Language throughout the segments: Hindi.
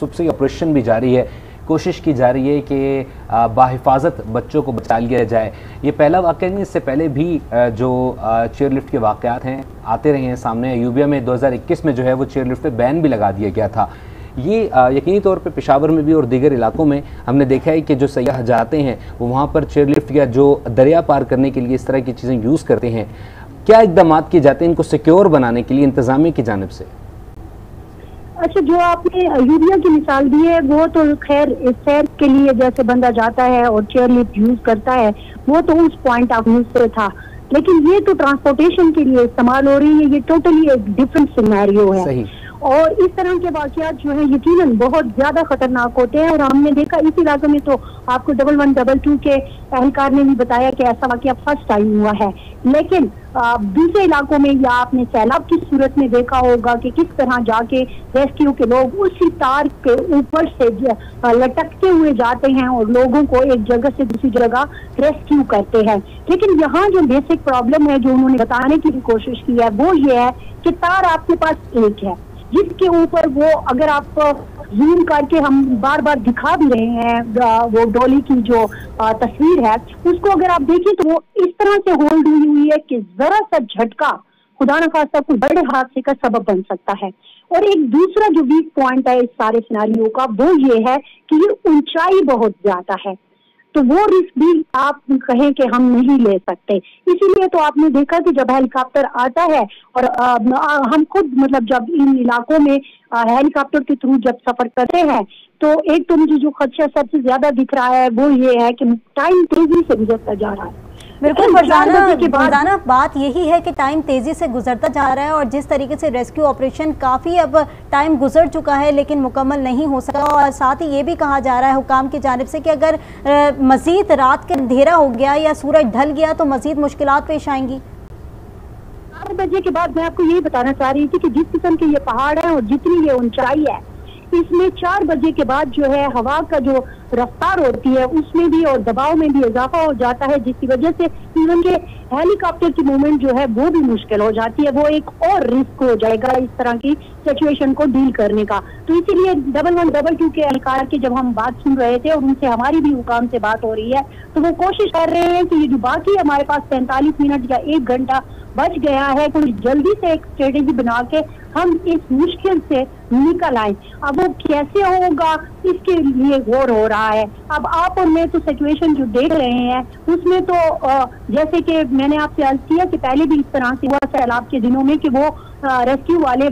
सबसे ऑपरेशन भी जारी है। कोशिश की जा रही है कि बाहिफाजत बच्चों को बचा लिया जाए। ये पहला वाक़ नहीं, इससे पहले भी जो चेयर लिफ्ट के वाक़ात हैं, आते रहे हैं सामने। यूबिया में 2021 में जो है वो चेयर लिफ्ट पे बैन भी लगा दिया गया था। ये यकीनी तौर पे पेशावर में भी और दीगर इलाकों में हमने देखा है कि जो सयाह जाते हैं, वो वहाँ पर चेयर लिफ्ट या जो दरिया पार करने के लिए इस तरह की चीज़ें यूज़ करते हैं। क्या इकदाम किए जाते हैं इनको सिक्योर बनाने के लिए, इंतज़ामिया की जानब से? अच्छा जो आपने यूरिया की मिसाल दी है, वो तो खैर सैर के लिए जैसे बंदा जाता है और चेयर लिफ्ट यूज़ करता है, वो तो उस पॉइंट ऑफ़ व्यू से था लेकिन ये तो ट्रांसपोर्टेशन के लिए इस्तेमाल हो रही है, ये टोटली एक डिफरेंट सिनेरियो है। और इस तरह के वाकत जो है, यकीनन बहुत ज़्यादा खतरनाक होते हैं। और हमने देखा, इस इलाके में तो आपको डबल वन डबल टू के एहलकार ने भी बताया कि ऐसा वाक्य फ़र्स्ट टाइम हुआ है। लेकिन दूसरे इलाकों में या आपने सैलाब की सूरत में देखा होगा कि किस तरह जाके रेस्क्यू के लोग उसी तार के ऊपर से लटकते हुए जाते हैं और लोगों को एक जगह से दूसरी जगह रेस्क्यू करते हैं। लेकिन यहाँ जो बेसिक प्रॉब्लम है, जो उन्होंने बताने की भी कोशिश की है, वो ये है कि तार आपके पास एक है। जिसके ऊपर वो, अगर आप जूम करके हम बार बार दिखा भी रहे हैं वो डोली की जो तस्वीर है, उसको अगर आप देखिए तो वो इस तरह से होल्ड हुई हुई है कि जरा सा झटका, खुदा न खासा कोई बड़े हादसे का सबब बन सकता है। और एक दूसरा जो वीक पॉइंट है इस सारे सिनारियों का, वो ये है कि ये ऊंचाई बहुत ज़्यादा है। तो वो रिस्क भी आप कहें कि हम नहीं ले सकते। इसीलिए तो आपने देखा कि जब हेलीकॉप्टर आता है और आ, आ, हम खुद मतलब जब इन इलाकों में हेलीकॉप्टर के थ्रू जब सफ़र करते हैं तो एक तो मुझे जो खदशा सबसे ज़्यादा दिख रहा है वो ये है कि टाइम तेज़ी से गुजरता जा रहा है। बिल्कुल फरजाना बात यही है कि टाइम तेज़ी से गुजरता जा रहा है और जिस तरीके से रेस्क्यू ऑपरेशन काफ़ी अब टाइम गुजर चुका है लेकिन मुकम्मल नहीं हो सका और साथ ही ये भी कहा जा रहा है हुकाम की जानब से कि अगर मज़ीद रात के अंधेरा हो गया या सूरज ढल गया तो मज़ीद मुश्किल पेश आएँगी। चार बजे के बाद मैं आपको यही बताना चाह रही थी कि जिस किस्म के ये पहाड़ है और जितनी ये ऊंचाई है इसमें चार बजे के बाद जो है हवा का जो रफ्तार होती है, उसमें भी और दबाव में भी इजाफा हो जाता है, जिसकी वजह से इवन के हेलीकॉप्टर की मूवमेंट जो है, वो भी मुश्किल हो जाती है, वो एक और रिस्क हो जाएगा इस तरह की सिचुएशन को डील करने का। तो इसीलिए डबल वन डबल टू के एहलकार की जब हम बात सुन रहे थे और उनसे हमारी भी हुकाम से बात हो रही है तो वो कोशिश कर रहे हैं कि ये जो बाकी हमारे पास पैंतालीस मिनट या एक घंटा बच गया है कोई जल्दी से एक स्ट्रेटेजी बना के हम इस मुश्किल से निकल आए। अब वो कैसे होगा, इसके लिए गौर हो रहा है। अब आप और मैं तो सिचुएशन जो देख रहे हैं, उसमें तो जैसे कि मैंने आपसे अर्ज़ किया कि पहले भी इस तरह से हुआ सैलाब के दिनों में कि वो रेस्क्यू वाले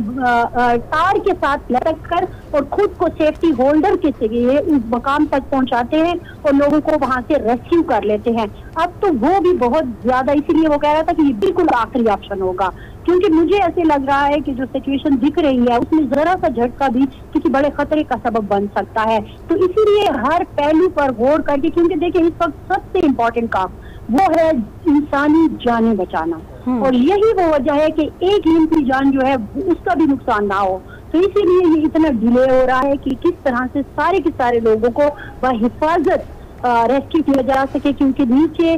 तार के साथ लटक कर और खुद को सेफ्टी होल्डर के ज़रिए उस मकाम तक पहुंचाते हैं और लोगों को वहाँ से रेस्क्यू कर लेते हैं। अब तो वो भी बहुत ज़्यादा, इसीलिए वो कह रहा था कि ये बिल्कुल आखिरी ऑप्शन होगा। क्योंकि मुझे ऐसे लग रहा है कि जो सिचुएशन दिख रही है, उसमें जरा सा झटका भी किसी बड़े खतरे का सबब बन सकता है। तो इसीलिए हर पहलू पर गौर करके, क्योंकि देखिए इस वक्त सबसे इम्पोर्टेंट काम वो है इंसानी जाने बचाना। हम्म। और यही वो वजह है कि एक कीमती जान जो है उसका भी नुकसान ना हो। तो इसीलिए ये इतना डिले हो रहा है कि किस तरह से सारे के सारे लोगों को वह हिफाजत रेस्क्यू किया जा सके क्योंकि नीचे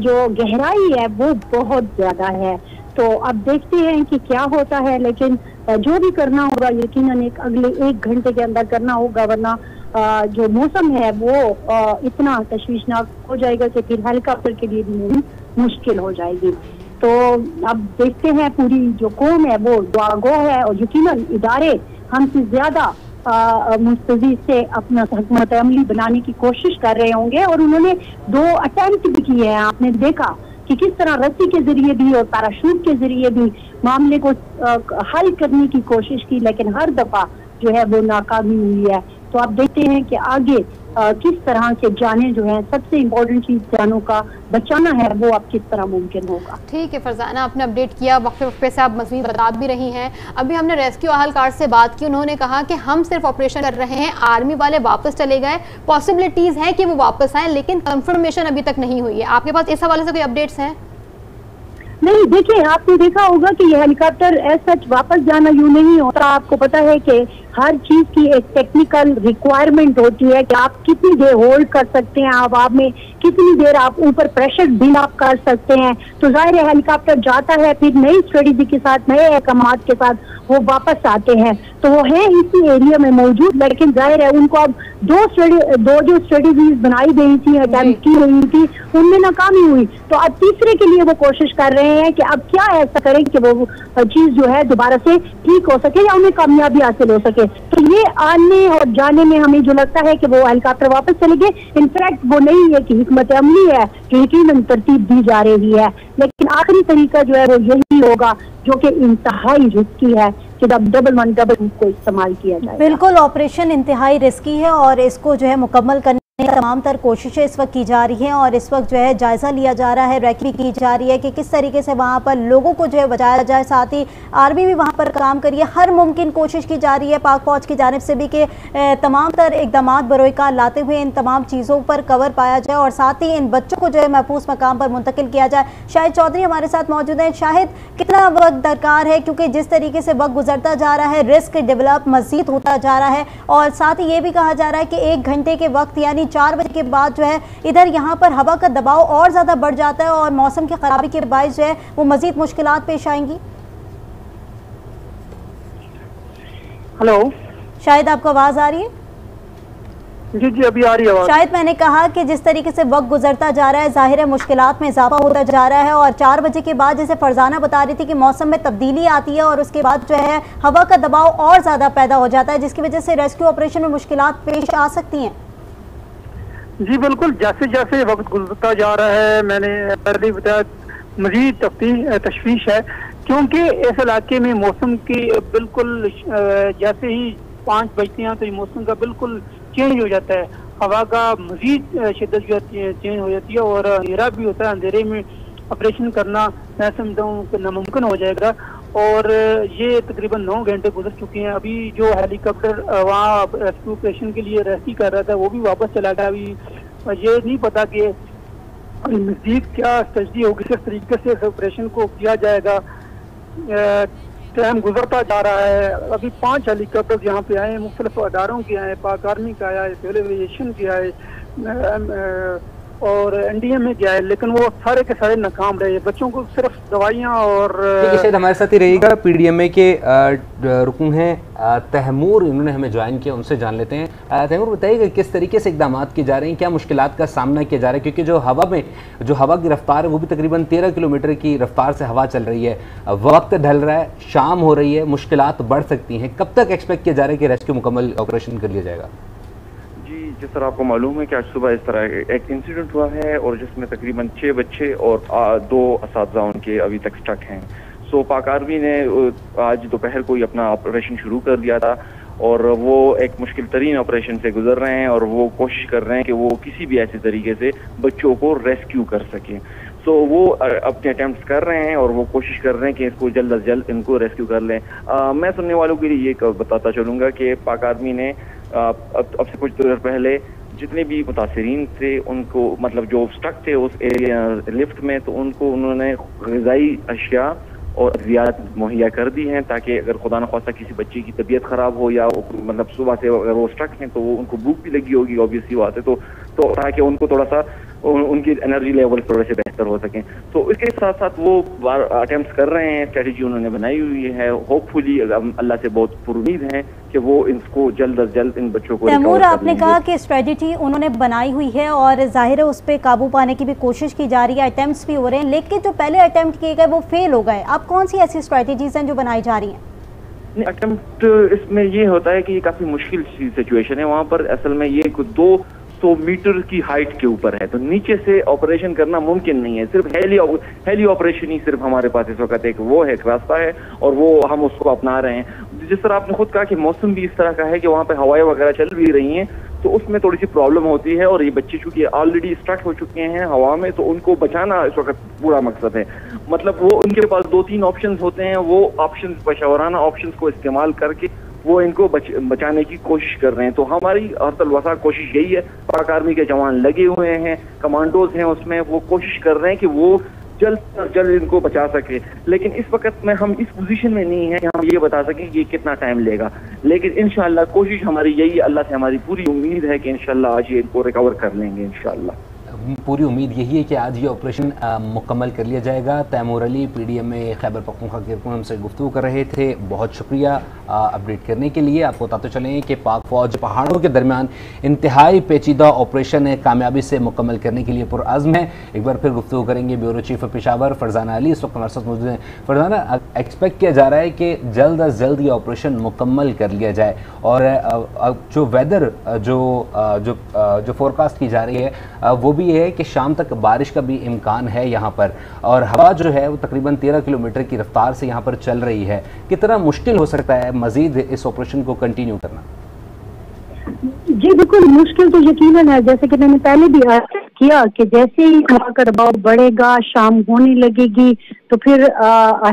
जो गहराई है वो बहुत ज़्यादा है। तो अब देखते हैं कि क्या होता है लेकिन जो भी करना होगा यकीनन एक अगले एक घंटे के अंदर करना होगा वरना जो मौसम है, वो इतना तशवीशनाक हो जाएगा कि फिर हेलीकॉप्टर के लिए भी मुश्किल हो जाएगी। तो अब देखते हैं पूरी जो कौम है, वो दुआगो है और यकीनन इदारे हमसे ज़्यादा मुस्तजी से अपना हुकूमत अमली बनाने की कोशिश कर रहे होंगे और उन्होंने दो अटैम्प्ट भी किए हैं। आपने देखा कि किस तरह रस्सी के ज़रिए भी और पैराशूट के ज़रिए भी मामले को हल करने की कोशिश की, लेकिन हर दफ़ा जो है वो नाकामी हुई है। तो आप देखते हैं कि आगे आ, किस तरह से जाने जो है सबसे इम्पोर्टेंट चीज़ जानों का बचाना है वो आप किस तरह मुमकिन होगा। ठीक है फरजाना आपने अपडेट किया वक्त वक्त से आप मजीद बता भी रही हैं। अभी हमने रेस्क्यू अहलकार से बात की उन्होंने कहा कि हम सिर्फ़ ऑपरेशन कर रहे हैं आर्मी वाले वापस चले गए। पॉसिबिलिटीज है कि वो वापस आए लेकिन कंफर्मेशन अभी तक नहीं हुई है। आपके पास इस हवाले से कोई अपडेट्स हैं? नहीं देखिए आपने देखा होगा कि ये हेलीकॉप्टर एज सच वापस जाना यूँ नहीं होता। आपको पता है कि हर चीज़ की एक टेक्निकल रिक्वायरमेंट होती है कि आप कितनी देर होल्ड कर सकते हैं आप, आप में कितनी देर आप ऊपर प्रेशर बिल आप कर सकते हैं। तो ज़ाहिर है हेलीकॉप्टर जाता है फिर नई स्ट्रेटेजी के साथ नए अहकाम के साथ वो वापस आते हैं। तो वो है इसी एरिया में मौजूद लेकिन ज़ाहिर है उनको अब दो दो जो स्ट्रेटेजीज बनाई गई थी अटैम्प्ट की गई थी उनमें नाकामी हुई। तो अब तीसरे के लिए वो कोशिश कर रहे हैं कि अब क्या ऐसा करें कि वो चीज़ जो है दोबारा से ठीक हो सके या उन्हें कामयाबी हासिल हो सके। तो ये आने और जाने में हमें जो लगता है कि वो हेलीकॉप्टर वापस चले गए। इनफैक्ट वो नहीं है कि हमत अमली है, कि यकीन तरतीब दी जा रही है। लेकिन आखिरी तरीका जो है वो यही होगा, जो कि इंतहाई रिस्की है कि डबल वन डबल को इस्तेमाल किया जाए। बिल्कुल ऑपरेशन इंतहाई रिस्की है और इसको जो है मुकम्मल करने तमाम तर कोशिशें इस वक्त की जा रही हैं और इस वक्त जो है जायज़ा लिया जा रहा है रैकी की जा रही है कि किस तरीके से वहाँ पर लोगों को जो है बचाया जाए। साथ ही आर्मी भी वहाँ पर काम करिए। हर मुमकिन कोशिश की जा रही है पाक फौज की जानब से भी कि तमाम तर इकदाम बरोकार लाते हुए इन तमाम चीज़ों पर कवर पाया जाए और साथ ही इन बच्चों को जो है महफूज मकाम पर मुंतकिल किया जाए। शाहिद चौधरी हमारे साथ मौजूद हैं। शाहिद, कितना वक्त दरकार है? क्योंकि जिस तरीके से वक्त गुजरता जा रहा है, रिस्क डेवलप मजीद होता जा रहा है और साथ ही ये भी कहा जा रहा है कि एक घंटे के वक्त, यानी चार बजे के बाद जो है इधर यहाँ पर हवा का दबाव और ज़्यादा बढ़ जाता है और मौसम की खराबी के बायस जो है वो मजीद मुश्किल पेश आएँगी। हेलो। शायद आपको आवाज़ आ रही है? जी जी अभी आ रही है शायद मैंने कहा कि जिस तरीके से वक्त गुजरता जा रहा है ज़ाहिर है मुश्किल में इजाफा होता जा रहा है और चार बजे के बाद जैसे फरजाना बता रही थी कि मौसम में तब्दीली आती है और उसके बाद जो है हवा का दबाव और ज़्यादा पैदा हो जाता है जिसकी वजह से रेस्क्यू ऑपरेशन में मुश्किल पेश आ सकती हैं। जी, बिल्कुल, जैसे जैसे वक्त गुजरता जा रहा है, मैंने पहले बताया, मजीद तफ्ती तशवीश है, क्योंकि इस इलाके में मौसम की बिल्कुल जैसे ही पाँच बजते हैं तो मौसम का बिल्कुल चेंज हो जाता है। हवा का मजीद शिदत जो चेंज हो जाती है और अंधेरा भी होता है। अंधेरे में ऑपरेशन करना, मैं समझता हूँ कि नामुमकिन हो जाएगा। और ये तकरीबन नौ घंटे गुजर चुके हैं। अभी जो हेलीकॉप्टर वहाँ रेस्क्यू ऑपरेशन के लिए रेस्क्यू कर रहा था, वो भी वापस चला गया। अभी ये नहीं पता कि नज़दीक क्या स्ट्रेटजी होगी, किस तरीके से इस ऑपरेशन को किया जाएगा। टाइम गुजरता जा रहा है। अभी पाँच हेलीकॉप्टर यहाँ पे आए हैं, मुख्तलिफ़ अदारों के आए पाक आर्मी का आया है सिविल एविएशन के आए और एनडीए में गया है, लेकिन वो सारे के सारे नाकाम रहे। बच्चों को सिर्फ़ दवाइयाँ और शायद हमारे साथ ही रहेगा पीडीएमए के रुकू हैं। तहमूर इन्होंने हमें ज्वाइन किया, उनसे जान लेते हैं। तहमूर बताइए किस तरीके से इकदाम किए जा रहे हैं, क्या मुश्किल का सामना किया जा रहा है? क्योंकि जो हवा में, जो हवा की रफ्तार है, वो भी तकरीबन तेरह किलोमीटर की रफ्तार से हवा चल रही है। वक्त ढल रहा है, शाम हो रही है मुश्किल बढ़ सकती हैं। कब तक एक्सपेक्ट किया जा रहा है कि रेस्क्यू मुकम्मल ऑपरेशन कर लिया जाएगा? जिस तरह आपको मालूम है कि आज सुबह इस तरह एक इंसिडेंट हुआ है और जिसमें तकरीबन छः बच्चे और दो इस उनके अभी तक स्टक हैं। सो पाक आर्मी ने आज दोपहर को ही अपना ऑपरेशन शुरू कर दिया था और वो एक मुश्किल तरीन ऑपरेशन से गुजर रहे हैं और वो कोशिश कर रहे हैं कि वो किसी भी ऐसे तरीके से बच्चों को रेस्क्यू कर सकें। तो वो अपने अटैम्प्ट कर रहे हैं और वो कोशिश कर रहे हैं कि इसको जल्द अज जल्द इनको रेस्क्यू कर लें। आ, मैं सुनने वालों के लिए ये बताता चलूँगा कि पाक आर्मी ने अब अब से कुछ देर पहले जितने भी मुतासरीन थे, उनको मतलब जो स्टक थे उस एरिया लिफ्ट में तो उनको उन्होंने गजाई अशिया और अद्वियात मुहैया कर दी हैं ताकि अगर खुदा न खासा किसी बच्चे की तबीयत ख़राब हो या मतलब सुबह से अगर वो स्ट्रक हैं तो वो उनको भूख भी लगी होगी ऑब्वियसली बात है। तो तो ताकि उनको थोड़ा सा उनकी एनर्जी लेवल थोड़े से बेहतर हो सकें। तो इसके साथ साथ वो अटेम्प्ट कर रहे हैं स्ट्रेटजी उन्होंने बनाई हुई है। होपफुली अल्लाह से बहुत उम्मीद है कि वो इनको जल्द अज जल्द इन बच्चों को तैमूर आपने कहा कि स्ट्रेटजी उन्होंने बनाई हुई है और ज़ाहिर है उस पर काबू पाने की भी कोशिश की जा रही है। अटैम्प्ट भी हो रहे हैं लेकिन जो पहले अटैम्प्ट किए गए वो फेल हो गए। अब कौन सी ऐसी स्ट्रेटजीज हैं जो बनाई जा रही हैं? अटेम्प्ट इसमें ये होता है कि ये काफ़ी मुश्किल सिचुएशन है। वहाँ पर असल में ये दो सौ मीटर की हाइट के ऊपर है। तो नीचे से ऑपरेशन करना मुमकिन नहीं है। सिर्फ़ हेली हेली ऑपरेशन ही सिर्फ़ हमारे पास इस वक्त एक वो है एक रास्ता है और वो हम उसको अपना रहे हैं। जिस तरह आपने खुद कहा कि मौसम भी इस तरह का है कि वहाँ पे हवाएँ वगैरह चल भी रही हैं तो उसमें थोड़ी सी प्रॉब्लम होती है और ये बच्चे चूँकि ऑलरेडी स्ट्रक हो चुके हैं हवा में तो उनको बचाना इस वक्त पूरा मकसद है। मतलब वो उनके पास दो तीन ऑप्शन होते हैं, वो ऑप्शन पशावराना ऑप्शन को इस्तेमाल करके वो इनको बच, बचाने की कोशिश कर रहे हैं। तो हमारी हरतल वसा कोशिश यही है। पाक आर्मी के जवान लगे हुए हैं कमांडोज हैं उसमें। वो कोशिश कर रहे हैं कि वो जल्द से जल्द इनको बचा सके। लेकिन इस वक्त में हम इस पोजीशन में नहीं है कि हम ये बता सकें ये कितना टाइम लेगा। लेकिन इनशाला कोशिश हमारी यही अल्लाह से हमारी पूरी उम्मीद है कि इनशाला आज ये इनको रिकवर कर लेंगे इनशाला पूरी उम्मीद यही है कि आज ये ऑपरेशन मुकम्मल कर लिया जाएगा। Taimur Ali P D M में खैबर पख्तूनख्वा के हमसे गुफ्तु कर रहे थे। बहुत शुक्रिया अपडेट करने के लिए। आपको बताते चलें कि पाक फौज पहाड़ों के दरमियान इंतहाई पेचीदा ऑपरेशन कामयाबी से मुकम्मल करने के लिए पुरज़म है। एक बार फिर गुफ्तु करेंगे ब्यूरो चीफ पिशावर फरजाना अली। इस वक्त हमारे साथ मौजूद हैं। फरजाना एक्सपेक्ट किया जा रहा है कि जल्द अज जल्द ये ऑपरेशन मुकम्मल कर लिया जाए। और जो वेदर जो जो जो फोरकास्ट की जा रही है वो भी है कि शाम तक बारिश का भी इम्कान है यहाँ पर। और हवा जो है, वो तकरीबन तेरह किलोमीटर की रफ्तार से यहाँ पर चल रही है। कितना मुश्किल हो सकता है मजीद इस ऑपरेशन को कंटिन्यू करना? जी, बिल्कुल मुश्किल तो यकीन है। जैसे कि मैंने पहले भी किया कि जैसे ही हवा का दबाव बढ़ेगा, शाम होने लगेगी तो फिर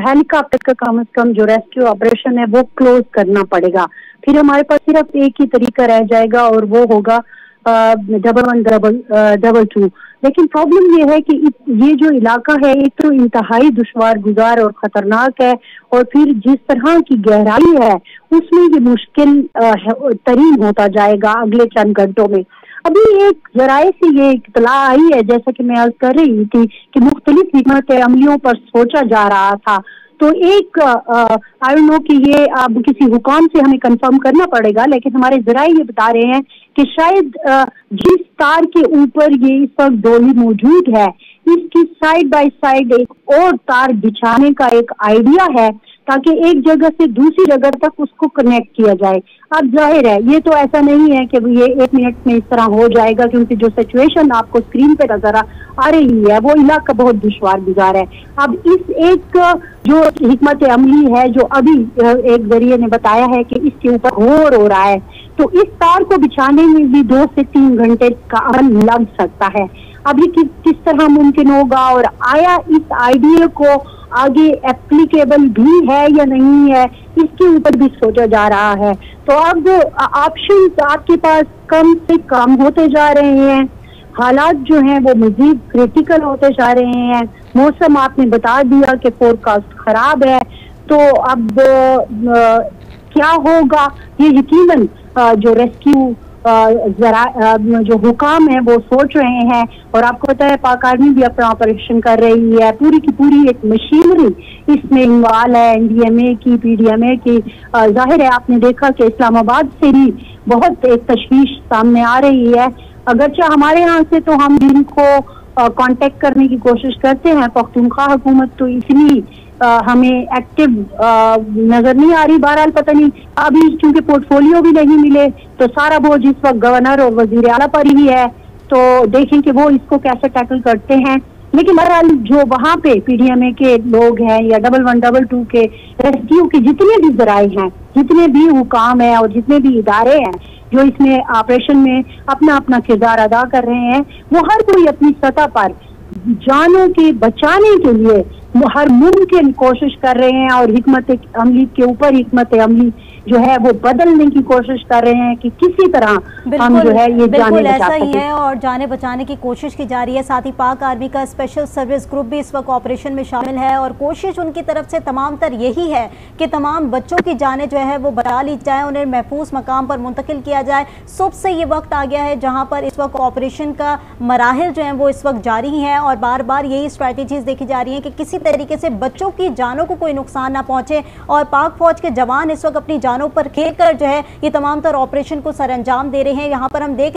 हेलीकॉप्टर का कम अज कम जो रेस्क्यू ऑपरेशन है, वो क्लोज करना पड़ेगा। फिर हमारे पास सिर्फ़ एक ही तरीका रह जाएगा और वो होगा double one double double two लेकिन प्रॉब्लम ये है कि ये जो इलाका है, एक तो इंतहाई दुशवार गुजार और खतरनाक है और फिर जिस तरह की गहराई है, उसमें ये मुश्किल तरीन होता जाएगा अगले चंद घंटों में। अभी एक जराए से ये इतला आई है, जैसा कि मैं अर्ज़ कर रही थी कि मुख्तलिफ़ हिकमत अमलियों पर सोचा जा रहा था। तो एक आई नो कि ये अब किसी हुकाम से हमें कंफर्म करना पड़ेगा, लेकिन हमारे जराए ये बता रहे हैं कि शायद जिस तार के ऊपर ये इस वक्त डोली मौजूद है, इसकी साइड बाय साइड एक और तार बिछाने का एक आइडिया है, ताकि एक जगह से दूसरी जगह तक उसको कनेक्ट किया जाए। अब ज़ाहिर है, ये तो ऐसा नहीं है कि ये एक मिनट में इस तरह हो जाएगा, क्योंकि जो सिचुएशन आपको स्क्रीन पे नज़र आ रही है, वो इलाका बहुत दुशवार गुजार है। अब इस एक, जो हमत अमली है, जो अभी एक ज़रिए ने बताया है कि इसके ऊपर घोर हो रहा है तो इस तार को बिछाने में भी दो से तीन घंटे का अमल लग सकता है। अब ये किस किस तरह मुमकिन होगा और आया इस आइडिया को आगे एप्लीकेबल भी है या नहीं है इसके ऊपर भी सोचा जा रहा है। तो अब ऑप्शन आपके पास कम से कम होते जा रहे हैं। हालात जो हैं वो मजीद क्रिटिकल होते जा रहे हैं। मौसम आपने बता दिया कि फोरकास्ट खराब है। तो अब आ, क्या होगा? ये यकीनन जो रेस्क्यू जरा जो हुकाम है, वो सोच रहे हैं और आपको पता है, पाक आर्मी भी अपना ऑपरेशन कर रही है। पूरी की पूरी एक मशीनरी इसमें इन्वॉल्व है एनडीएमए की पीडीएमए की। ज़ाहिर है, आपने देखा कि इस्लामाबाद से भी बहुत एक तशवीश सामने आ रही है। अगरचा हमारे यहाँ से तो हम जिनको कांटेक्ट करने की कोशिश करते हैं। पख्तूनख्वा हुकूमत तो इतनी हमें एक्टिव नज़र नहीं आ रही। बहरहाल पता नहीं, अभी क्योंकि पोर्टफोलियो भी नहीं मिले तो सारा बोझ इस वक्त गवर्नर और वज़ीर आला पर ही है। तो देखें कि वो इसको कैसे टैकल करते हैं। लेकिन बहरहाल जो वहाँ पे पीडीएमए के लोग हैं या डबल वन डबल टू के रेस्क्यू के जितने भी जराए हैं, जितने भी हुकाम है और जितने भी इदारे हैं जो इसमें ऑपरेशन में अपना अपना किरदार अदा कर रहे हैं, वो हर कोई अपनी सतह पर जानों के, बचाने के लिए हर मुमकिन कोशिश कर रहे हैं और हिकमत अमली के ऊपर हिकमत अमली जो है वो बदलने की कोशिश कर रहे हैं कि किसी तरह हम जो है ये जाने ऐसा ही है और जाने बचाने की कोशिश की जा रही है। साथ ही पाक आर्मी का स्पेशल सर्विस ग्रुप भी इस वक्त ऑपरेशन में शामिल है और कोशिश उनकी तरफ़ से तमाम तर यही है कि तमाम बच्चों की जाने जो है वो बचा ली जाए उन्हें महफूज मकाम पर मुंतकिल किया जाए। सुबह से ये वक्त आ गया है जहाँ पर इस वक्त ऑपरेशन का मराहल जो है वो इस वक्त जारी है और बार बार यही स्ट्रैटेजीज देखी जा रही है कि किसी तरीके से बच्चों की जानों को कोई नुकसान ना पहुँचे और पाक फौज के जवान इस वक्त अपनी जानों पर खेल कर जो है ये तमाम तरह ऑपरेशन को सर दे रहे हैं। यहाँ पर हम देख